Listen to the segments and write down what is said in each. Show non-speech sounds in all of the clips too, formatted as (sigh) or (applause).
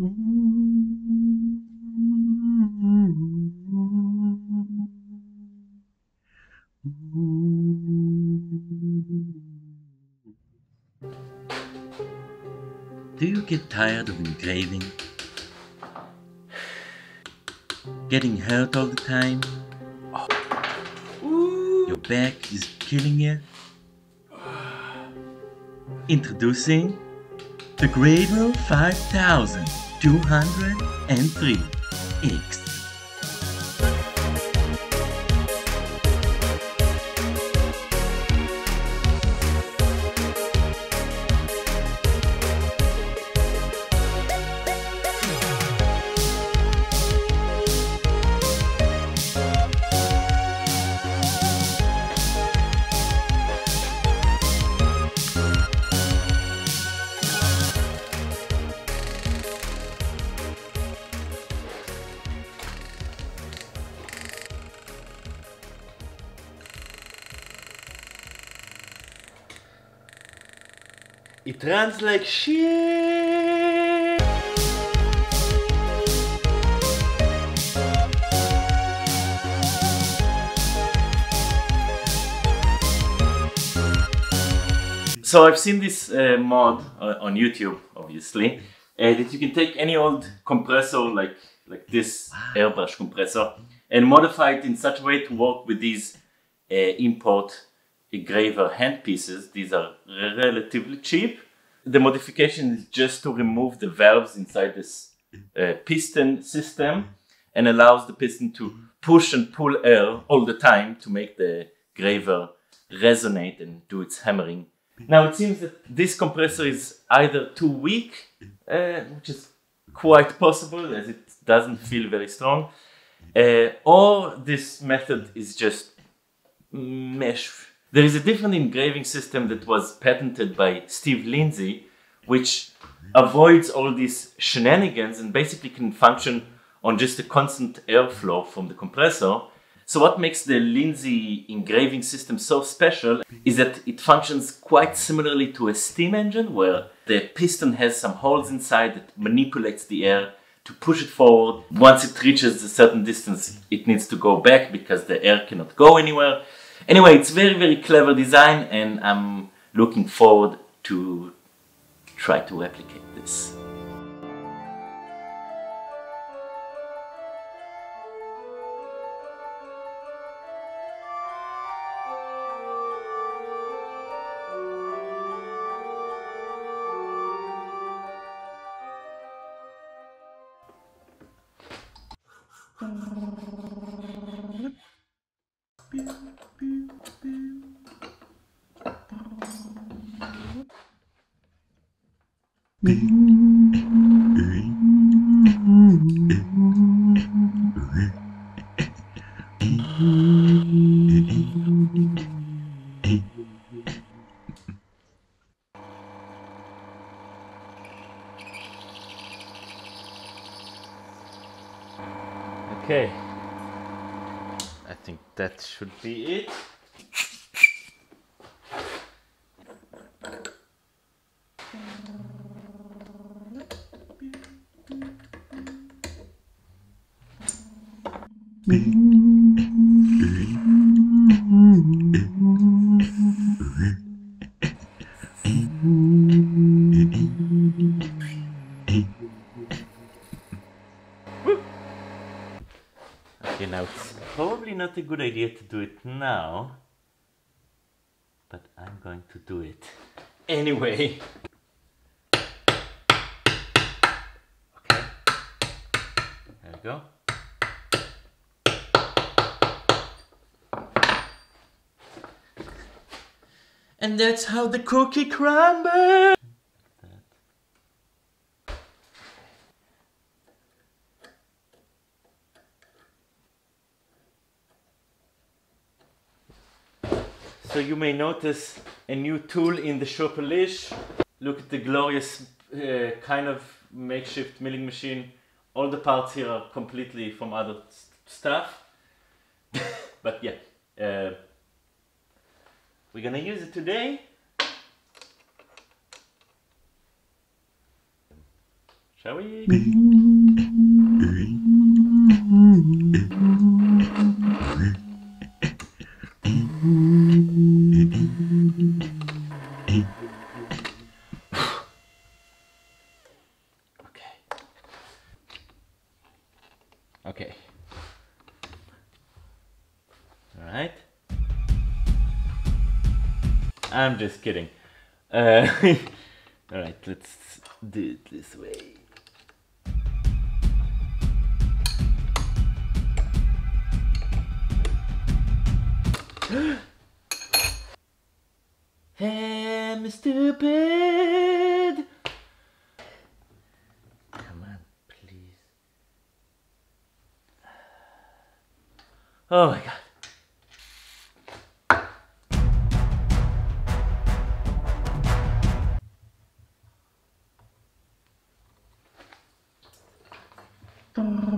Do you get tired of engraving? Getting hurt all the time? Your back is killing you? Introducing the Graver 5000. 203x It runs like shit. So I've seen this uh, mod uh, on YouTube, obviously, uh, that you can take any old compressor like like this airbrush compressor and modify it in such a way to work with these uh, import engraver hand pieces. These are relatively cheap. The modification is just to remove the valves inside this uh, piston system and allows the piston to push and pull air all the time to make the graver resonate and do its hammering. Now it seems that this compressor is either too weak, uh, which is quite possible as it doesn't feel very strong, uh, or this method is just mesh. There is a different engraving system that was patented by Steve Lindsay, which avoids all these shenanigans and basically can function on just a constant airflow from the compressor. So what makes the Lindsay engraving system so special is that it functions quite similarly to a steam engine where the piston has some holes inside that manipulates the air to push it forward. Once it reaches a certain distance, it needs to go back because the air cannot go anywhere. Anyway, it's very, very clever design and I'm looking forward to try to replicate this. Okay. I think that should be it. Okay, now it's probably not a good idea to do it now, but I'm going to do it anyway. Okay, there we go. And that's how the cookie crumbles. So you may notice a new tool in the Chopelish. Look at the glorious uh, kind of makeshift milling machine. All the parts here are completely from other stuff. (laughs) but yeah, uh, we're gonna use it today. Shall we? Okay. Okay. All right. I'm just kidding. Uh, (laughs) all right, let's do it this way. (gasps) I'm stupid. Come on, please. (sighs) Oh my god. 哦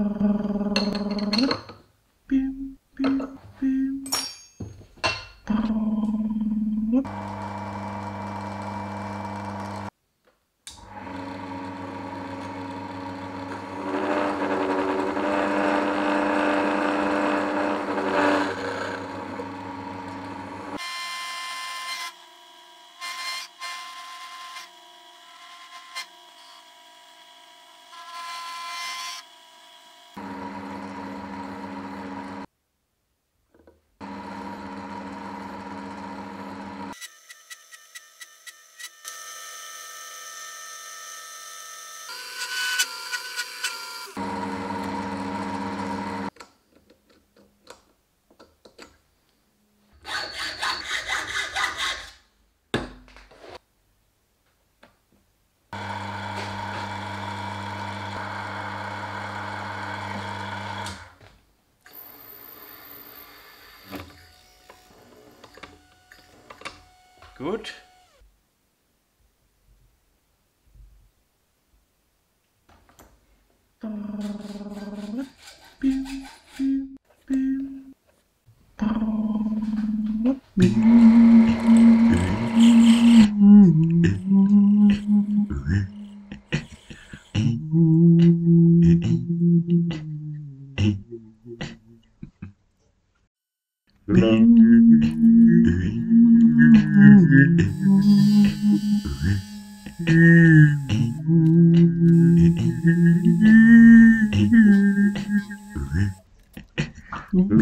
Good.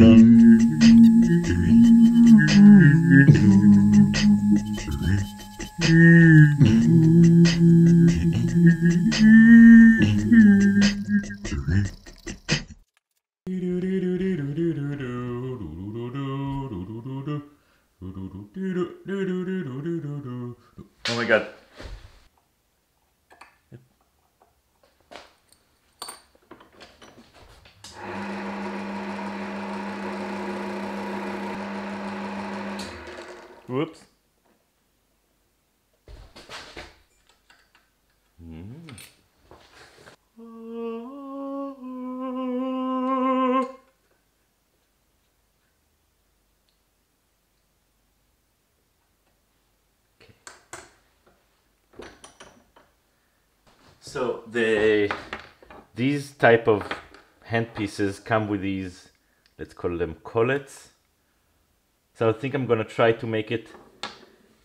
Oh Whoops. So the these type of handpieces come with these, let's call them collets. So I think I'm gonna try to make it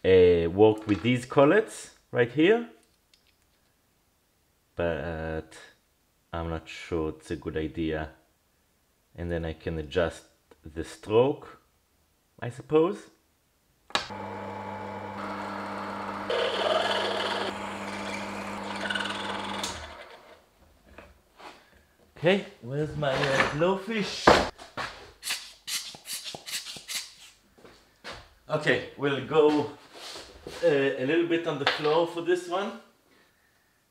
uh, work with these collets right here, but I'm not sure it's a good idea. And then I can adjust the stroke, I suppose. Okay, where's my uh, blowfish? Okay, we'll go uh, a little bit on the floor for this one.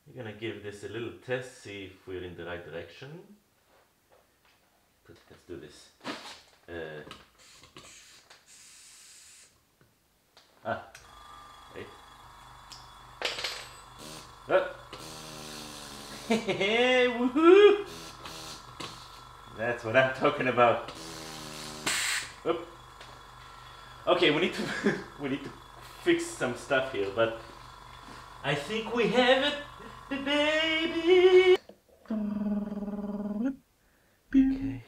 We're gonna give this a little test, see if we're in the right direction. Let's do this. Uh, ah, wait. Ah. (laughs) Woohoo! That's what I'm talking about. Oop. Okay, we need to (laughs) we need to fix some stuff here, but I think we have it. baby. Okay.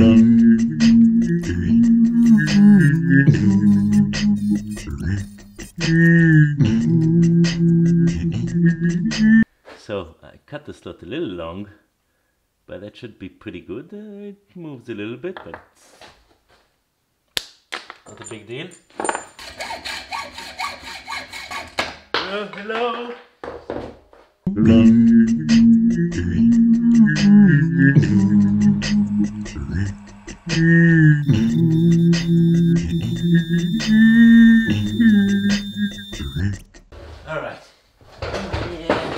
So I cut the slot a little long, but that should be pretty good. Uh, it moves a little bit, but not a big deal. Oh, hello. All right. Yeah.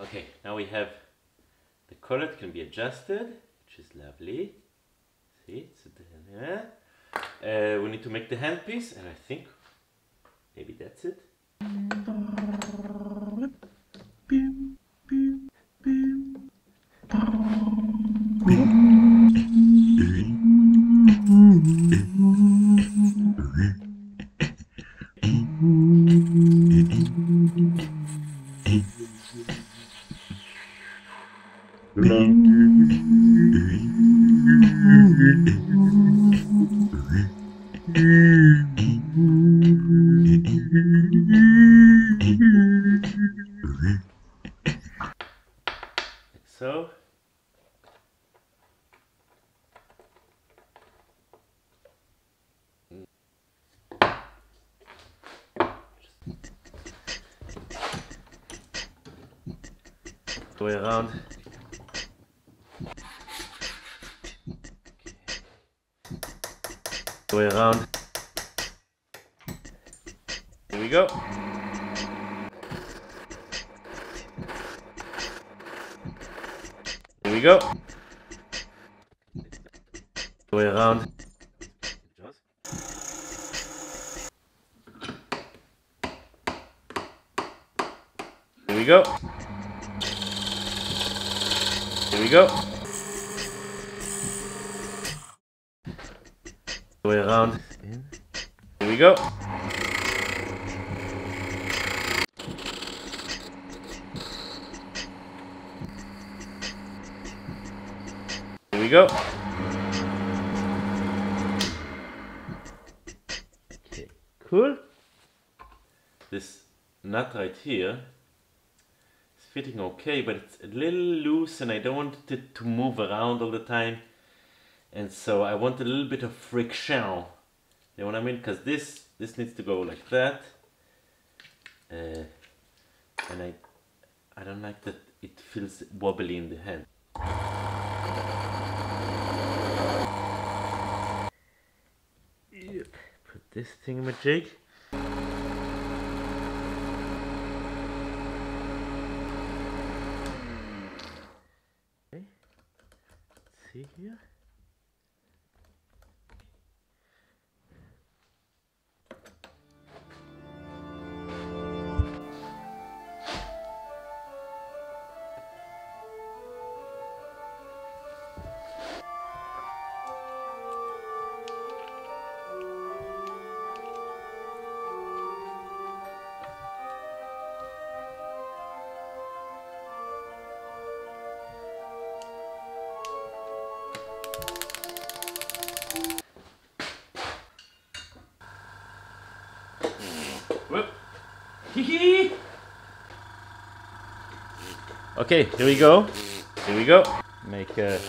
Okay, now we have the collet can be adjusted, which is lovely. See, it's there. Uh, we need to make the handpiece, and I think maybe that's it. Like Go around. Go around. Here we go. Here we go. Go around. Here we go. We go. Go around. Here we go. Here we go. Okay, cool. This nut right here fitting okay, but it's a little loose and I don't want it to move around all the time. And so I want a little bit of friction. You know what I mean? Because this this needs to go like that. Uh, and I I don't like that it feels wobbly in the hand. Yep. Put this thingamajig. Okay. Here. Okay, here we go. Here we go. Make a.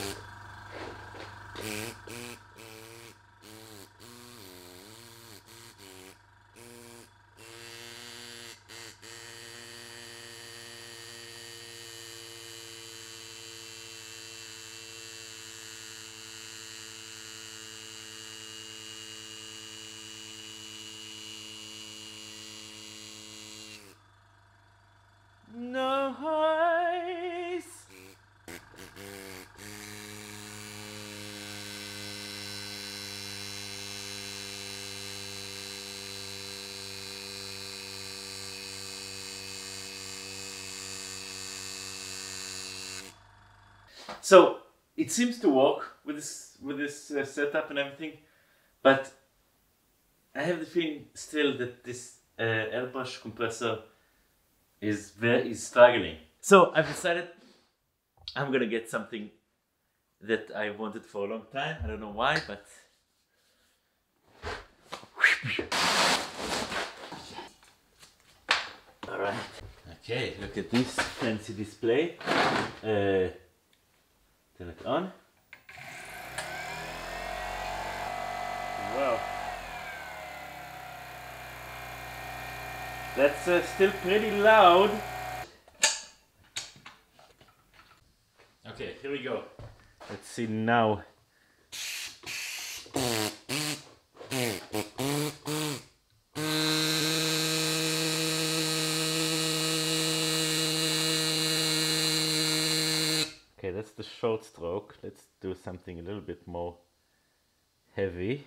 So it seems to work with this with this uh, setup and everything, but I have the feeling still that this uh, airbrush compressor is very is struggling. So I've decided I'm gonna get something that I wanted for a long time. I don't know why, but all right. Okay, look at this fancy display. Uh, it on. Wow. That's uh, still pretty loud. Okay, here we go. Let's see now. Okay, the short stroke. Let's do something a little bit more heavy.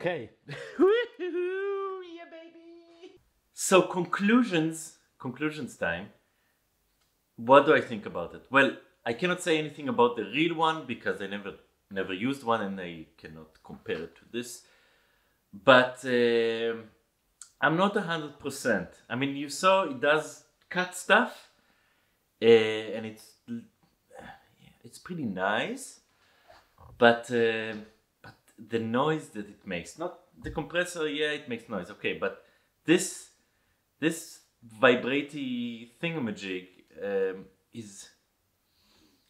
Okay. Yeah, baby. So conclusions, conclusions time. What do I think about it? Well, I cannot say anything about the real one because I never never used one and I cannot compare it to this. But um I'm not a hundred percent. I mean, you saw it does cut stuff, uh, and it's it's pretty nice, but. Uh, but the noise that it makes not the compressor yeah it makes noise okay but this this vibratey thingamajig um, is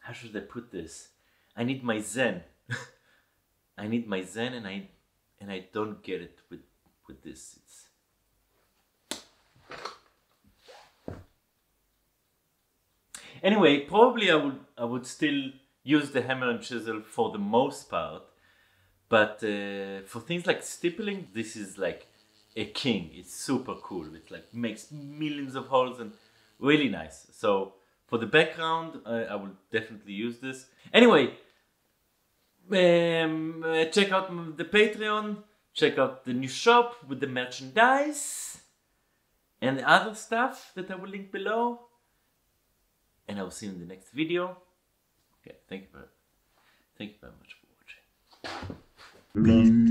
how should i put this? I need my zen. (laughs) I need my zen and i and i don't get it with with this. It's anyway probably i would i would still use the hammer and chisel for the most part but uh, for things like stippling, this is like a king. It's super cool. It like makes millions of holes and really nice. So for the background, uh, I will definitely use this. Anyway, um, uh, check out the Patreon. Check out the new shop with the merchandise and the other stuff that I will link below. And I will see you in the next video. Okay, thank you very, thank you very much for watching. Mm-hmm.